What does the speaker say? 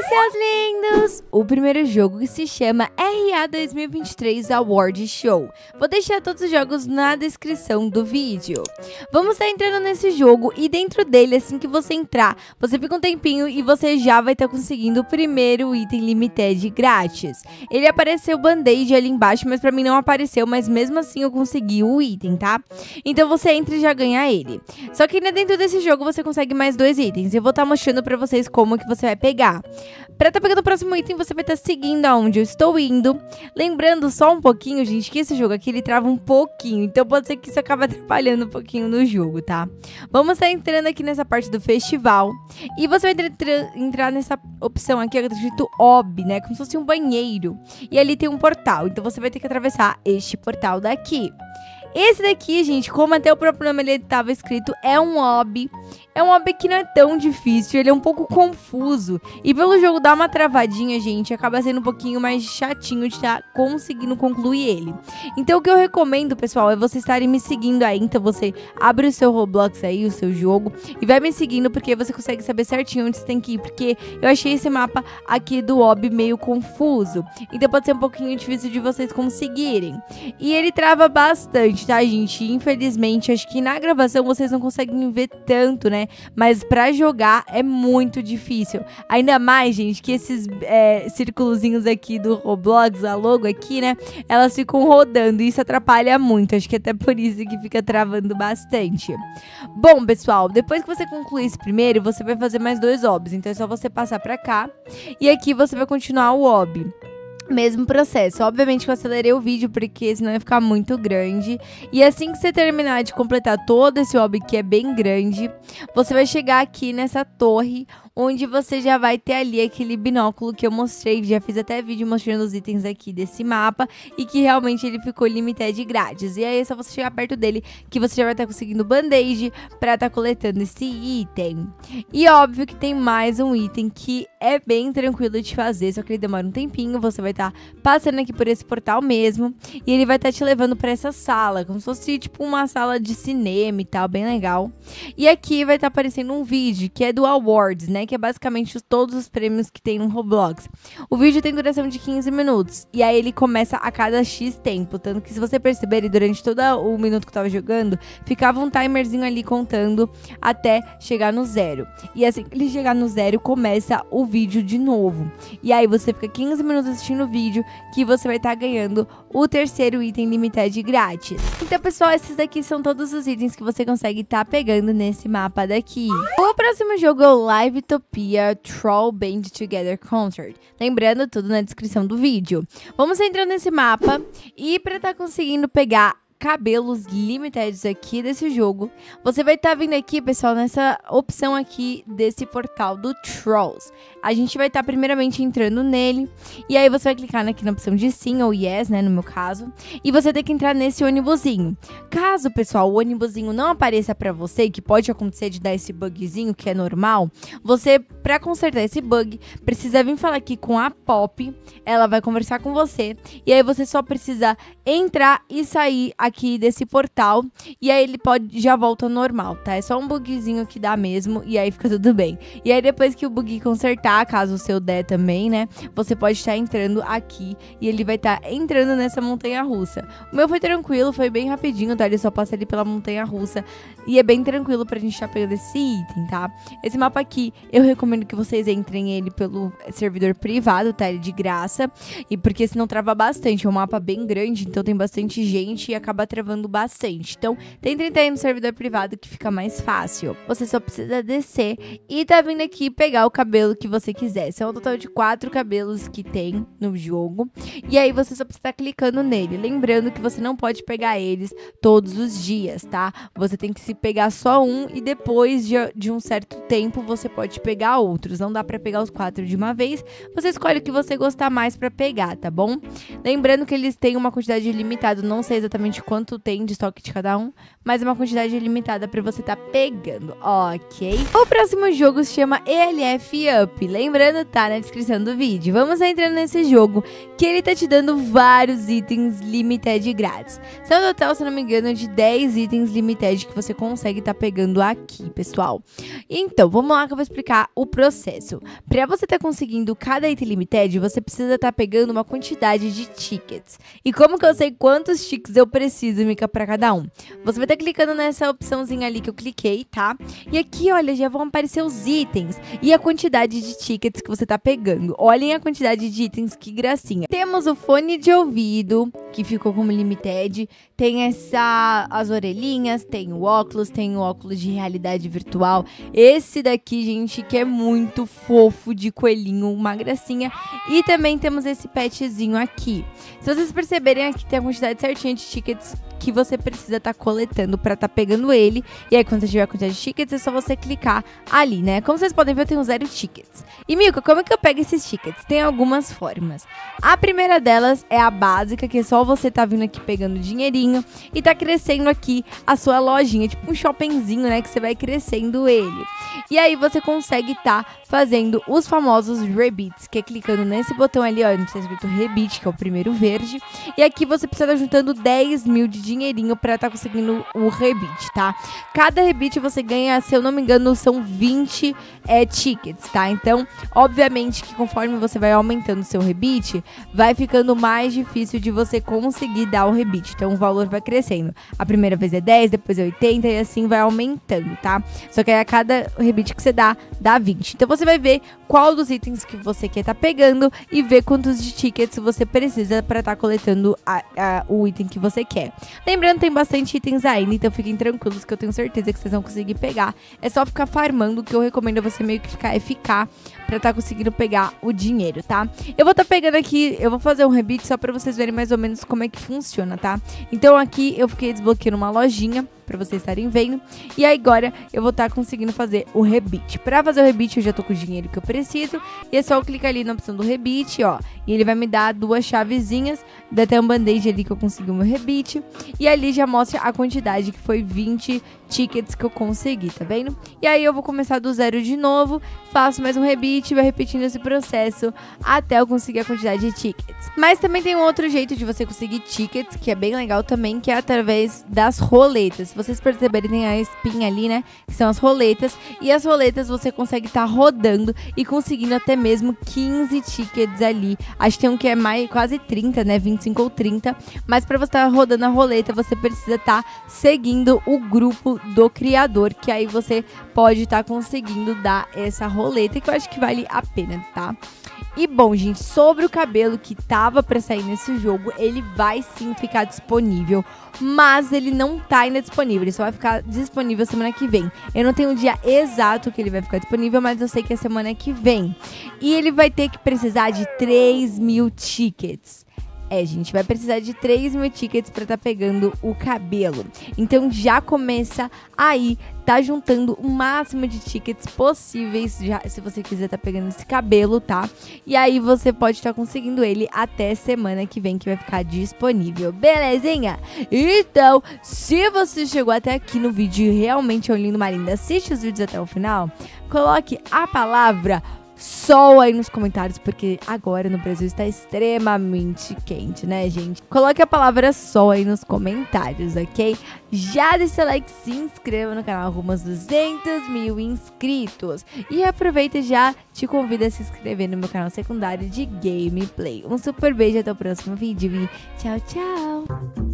Oi, seus lindos! O primeiro jogo se chama RA 2023 Award Show. Vou deixar todos os jogos na descrição do vídeo. Vamos estar entrando nesse jogo e dentro dele, assim que você entrar, você fica um tempinho e você já vai estar conseguindo o primeiro item limited grátis. Ele apareceu band-aid ali embaixo, mas pra mim não apareceu, mas mesmo assim eu consegui o item, tá? Então você entra e já ganha ele. Só que dentro desse jogo você consegue mais dois itens. Eu vou estar mostrando pra vocês como que você vai pegar. Pra estar tá pegando o próximo item, você vai estar tá seguindo aonde eu estou indo. Lembrando só um pouquinho, gente, que esse jogo aqui ele trava um pouquinho. Então pode ser que isso acabe atrapalhando um pouquinho no jogo, tá? Vamos estar tá entrando aqui nessa parte do festival. E você vai entrar nessa opção aqui, escrito OB, né? Como se fosse um banheiro. E ali tem um portal. Então você vai ter que atravessar este portal daqui. Esse daqui, gente, como até o próprio nome ele estava escrito, é um hobby. É um hobby que não é tão difícil, ele é um pouco confuso. E pelo jogo dar uma travadinha, gente, acaba sendo um pouquinho mais chatinho de estar tá conseguindo concluir ele. Então o que eu recomendo, pessoal, é vocês estarem me seguindo aí. Então você abre o seu Roblox aí, o seu jogo, e vai me seguindo porque você consegue saber certinho onde você tem que ir. Porque eu achei esse mapa aqui do hobby meio confuso. Então pode ser um pouquinho difícil de vocês conseguirem. E ele trava bastante tá, gente? Infelizmente, acho que na gravação vocês não conseguem ver tanto, né? Mas para jogar é muito difícil. Ainda mais, gente, que esses é, aqui do Roblox, a logo aqui, né? Elas ficam rodando e isso atrapalha muito. Acho que até por isso que fica travando bastante. Bom, pessoal, depois que você concluir esse primeiro, você vai fazer mais dois obs. Então é só você passar para cá e aqui você vai continuar o ob. Mesmo processo. Obviamente que eu acelerei o vídeo porque senão ia ficar muito grande. E assim que você terminar de completar todo esse hobby que é bem grande, você vai chegar aqui nessa torre onde você já vai ter ali aquele binóculo que eu mostrei, já fiz até vídeo mostrando os itens aqui desse mapa e que realmente ele ficou limited grátis. E aí é só você chegar perto dele que você já vai estar conseguindo band-aid pra estar tá coletando esse item. E óbvio que tem mais um item que é bem tranquilo de fazer, só que ele demora um tempinho, você vai estar tá passando aqui por esse portal mesmo e ele vai estar tá te levando para essa sala, como se fosse tipo uma sala de cinema e tal, bem legal. E aqui vai estar tá aparecendo um vídeo que é do Awards, né? que é basicamente todos os prêmios que tem no Roblox. O vídeo tem duração de 15 minutos, e aí ele começa a cada X tempo, tanto que se você perceber, durante todo o minuto que eu tava jogando, ficava um timerzinho ali contando até chegar no zero. E assim que ele chegar no zero, começa o vídeo de novo. E aí você fica 15 minutos assistindo o vídeo, que você vai estar tá ganhando o terceiro item limited grátis. Então, pessoal, esses daqui são todos os itens que você consegue estar tá pegando nesse mapa daqui. O próximo jogo é o Live Utopia Troll Band Together Concert. Lembrando tudo na descrição do vídeo. Vamos entrar nesse mapa e para estar tá conseguindo pegar cabelos limitados aqui desse jogo, você vai estar tá vindo aqui, pessoal, nessa opção aqui desse portal do Trolls. A gente vai estar tá primeiramente entrando nele, e aí você vai clicar aqui na opção de sim ou yes, né, no meu caso, e você tem que entrar nesse ônibusinho. Caso, pessoal, o ônibusinho não apareça para você, que pode acontecer de dar esse bugzinho, que é normal, você, para consertar esse bug, precisa vir falar aqui com a Pop, ela vai conversar com você, e aí você só precisa entrar e sair aqui desse portal e aí ele pode já volta ao normal, tá? É só um bugzinho que dá mesmo e aí fica tudo bem. E aí depois que o bug consertar, caso o seu der também, né? Você pode estar entrando aqui e ele vai estar entrando nessa montanha russa. O meu foi tranquilo, foi bem rapidinho, tá? Ele só passa ali pela montanha russa e é bem tranquilo pra gente estar pegando esse item, tá? Esse mapa aqui, eu recomendo que vocês entrem ele pelo servidor privado, tá? Ele é de graça e porque senão trava bastante, é um mapa bem grande, então tem bastante gente e acaba travando bastante. Então, tenta entrar aí no servidor privado que fica mais fácil. Você só precisa descer e tá vindo aqui pegar o cabelo que você quiser. São um total de quatro cabelos que tem no jogo. E aí você só precisa estar clicando nele. Lembrando que você não pode pegar eles todos os dias, tá? Você tem que se pegar só um e depois de, de um certo tempo você pode pegar outros. Não dá para pegar os quatro de uma vez. Você escolhe o que você gostar mais para pegar, tá bom? Lembrando que eles têm uma quantidade limitada, não sei exatamente quanto tem de estoque de cada um, mas é uma quantidade limitada para você estar tá pegando, ok? O próximo jogo se chama ELF Up, lembrando, tá na descrição do vídeo. Vamos entrando nesse jogo, que ele tá te dando vários itens limited grátis. São um total, se não me engano, de 10 itens limited que você consegue tá pegando aqui, pessoal. Então, vamos lá que eu vou explicar o processo. Para você tá conseguindo cada item limited, você precisa tá pegando uma quantidade de tickets. E como que eu sei quantos tickets eu preciso, Mica, para cada um? Você vai estar tá clicando nessa opçãozinha ali que eu cliquei, tá? E aqui, olha, já vão aparecer os itens e a quantidade de tickets que você tá pegando. Olhem a quantidade de itens, que gracinha. Temos o fone de ouvido, que ficou como limited. Tem essa as orelhinhas, tem o óculos, tem o óculos de realidade virtual. Esse daqui, gente, que é muito fofo de coelhinho, uma gracinha. E também temos esse petzinho aqui. Se vocês perceberem aqui tem a quantidade certinha de tickets que você precisa estar tá coletando para estar tá pegando ele. E aí, quando você tiver a quantidade de tickets, é só você clicar ali, né? Como vocês podem ver, eu tenho zero tickets. E, Milka, como é que eu pego esses tickets? Tem algumas formas. A primeira delas é a básica, que é só você tá vindo aqui pegando dinheirinho e tá crescendo aqui a sua lojinha, tipo um shoppingzinho, né? Que você vai crescendo ele. E aí você consegue tá fazendo os famosos rebits, que é clicando nesse botão ali, ó, onde está escrito rebit, que é o primeiro verde. E aqui você precisa estar juntando 10 mil de dinheirinho para estar tá conseguindo o rebite, tá? Cada rebite você ganha, se eu não me engano, são 20 é, tickets, tá? Então, obviamente que conforme você vai aumentando o seu rebite, vai ficando mais difícil de você conseguir dar o rebite. Então, o valor vai crescendo. A primeira vez é 10, depois é 80 e assim vai aumentando, tá? Só que aí a cada rebite que você dá, dá 20. Então, você vai ver qual dos itens que você quer estar tá pegando e ver quantos de tickets você precisa para estar tá coletando a, a, o item que você quer. Lembrando, tem bastante itens ainda, então fiquem tranquilos que eu tenho certeza que vocês vão conseguir pegar. É só ficar farmando, que eu recomendo você meio que ficar FK pra estar tá conseguindo pegar o dinheiro, tá? Eu vou estar tá pegando aqui, eu vou fazer um rebite só pra vocês verem mais ou menos como é que funciona, tá? Então aqui eu fiquei desbloqueando uma lojinha para vocês estarem vendo. E agora eu vou estar tá conseguindo fazer o rebite. Para fazer o rebite eu já tô dinheiro que eu preciso. E é só eu clicar ali na opção do rebite, ó, e ele vai me dar duas chavezinhas, dá até um band-aid ali que eu consegui o meu rebite. E ali já mostra a quantidade que foi 20 tickets que eu consegui, tá vendo? E aí eu vou começar do zero de novo, faço mais um rebite, vai repetindo esse processo até eu conseguir a quantidade de tickets. Mas também tem um outro jeito de você conseguir tickets, que é bem legal também, que é através das roletas vocês perceberem, tem a espinha ali, né? Que são as roletas. E as roletas você consegue estar tá rodando e conseguindo até mesmo 15 tickets ali. Acho que tem um que é mais quase 30, né? 25 ou 30. Mas para você estar tá rodando a roleta, você precisa estar tá seguindo o grupo do criador, que aí você pode estar tá conseguindo dar essa roleta, que eu acho que vale a pena, tá? E bom, gente, sobre o cabelo que tava para sair nesse jogo, ele vai sim ficar disponível, mas ele não tá ainda disponível, ele só vai ficar disponível semana que vem. Eu não tenho o dia exato que ele vai ficar disponível, mas eu sei que é semana que vem. E ele vai ter que precisar de 3 mil tickets. É, gente, vai precisar de 3 mil tickets para estar tá pegando o cabelo. Então já começa aí, tá juntando o máximo de tickets possíveis, já, se você quiser tá pegando esse cabelo, tá? E aí você pode estar tá conseguindo ele até semana que vem, que vai ficar disponível, belezinha? Então, se você chegou até aqui no vídeo e realmente é um lindo, uma linda, assiste os vídeos até o final, coloque a palavra sol aí nos comentários, porque agora no Brasil está extremamente quente, né, gente? Coloque a palavra sol aí nos comentários, ok? Já deixa seu like, se inscreva no canal rumo aos 200 mil inscritos. E aproveita já, te convido a se inscrever no meu canal secundário de gameplay. Um super beijo, até o próximo vídeo e tchau, tchau!